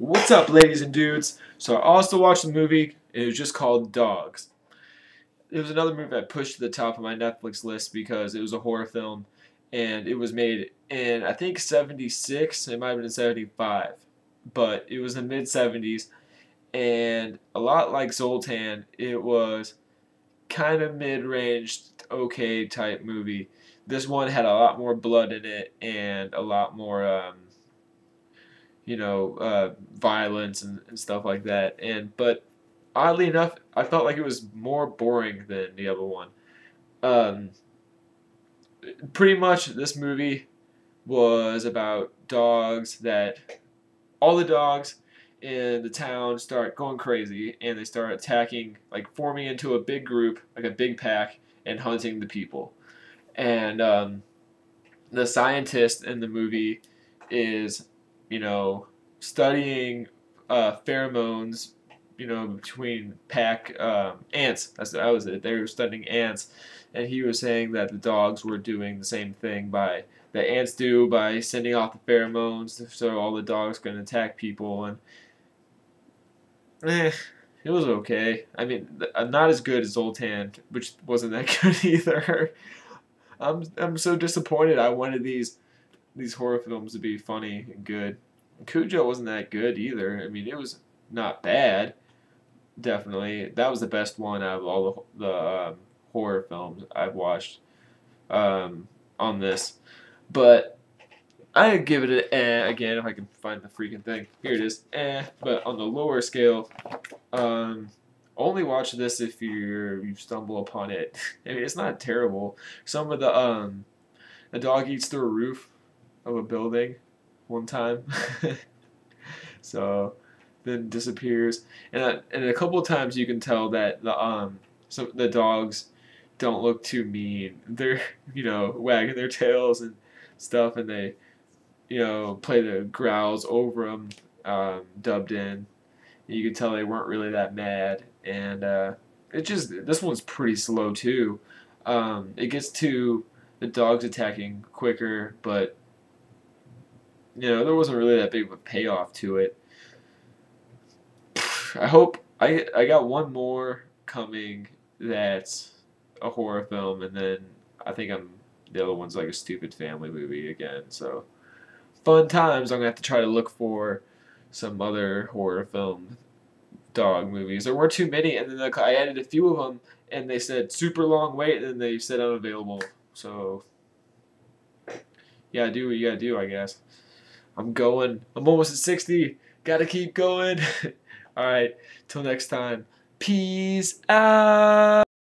What's up, ladies and dudes? So I also watched a movie. It was just called Dogs. It was another movie I pushed to the top of my Netflix list because it was a horror film, and it was made in I think '76. It might have been '75, but it was the mid '70s, and a lot like Zoltan, it was kind of mid-range, okay type movie. This one had a lot more blood in it and a lot more. Um, you know, uh, violence and, and stuff like that. And but oddly enough, I felt like it was more boring than the other one. Um, pretty much, this movie was about dogs that all the dogs in the town start going crazy and they start attacking, like forming into a big group, like a big pack, and hunting the people. And um, the scientist in the movie is you know, studying uh, pheromones, you know, between pack um, ants. That's that was it. They were studying ants, and he was saying that the dogs were doing the same thing by that ants do by sending off the pheromones, so all the dogs can attack people. And eh, it was okay. I mean, uh, not as good as Zoltan, which wasn't that good either. I'm I'm so disappointed. I wanted these these horror films to be funny and good. Cujo wasn't that good either. I mean, it was not bad. Definitely, that was the best one out of all the, the um, horror films I've watched um, on this. But I give it an eh again if I can find the freaking thing. Here it is, eh. But on the lower scale, um, only watch this if you you stumble upon it. I mean, it's not terrible. Some of the um, the dog eats through a roof of a building one time. so then disappears, and uh, and a couple of times you can tell that the um some the dogs don't look too mean. They're you know wagging their tails and stuff, and they you know play the growls over them, um, dubbed in. You can tell they weren't really that mad, and uh, it just this one's pretty slow too. Um, it gets to the dogs attacking quicker, but you know, there wasn't really that big of a payoff to it. I hope I I got one more coming that's a horror film, and then I think I'm the other one's like a stupid family movie again. So fun times. I'm gonna have to try to look for some other horror film dog movies. There were too many, and then I added a few of them, and they said super long wait, and then they said unavailable. So yeah, do what you gotta do, I guess. I'm going. I'm almost at 60. Gotta keep going. All right. Till next time. Peace out.